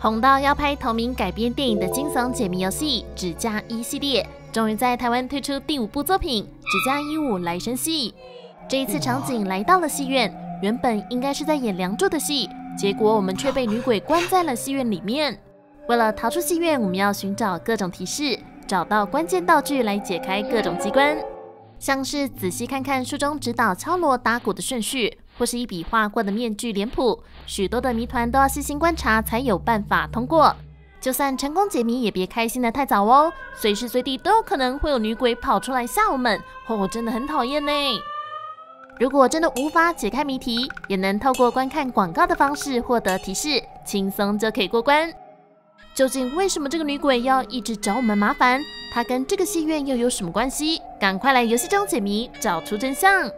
红到要拍同名改编电影的惊悚解谜游戏《指甲一》系列，终于在台湾推出第五部作品《指甲一五来生戏》。这一次场景来到了戏院，原本应该是在演《梁祝》的戏，结果我们却被女鬼关在了戏院里面。为了逃出戏院，我们要寻找各种提示，找到关键道具来解开各种机关，像是仔细看看书中指导敲锣打鼓的顺序。或是一笔画过的面具脸谱，许多的谜团都要细心观察才有办法通过。就算成功解谜，也别开心的太早哦，随时随地都有可能会有女鬼跑出来吓我们，哦，真的很讨厌呢。如果真的无法解开谜题，也能透过观看广告的方式获得提示，轻松就可以过关。究竟为什么这个女鬼要一直找我们麻烦？它跟这个戏院又有什么关系？赶快来游戏中解谜，找出真相！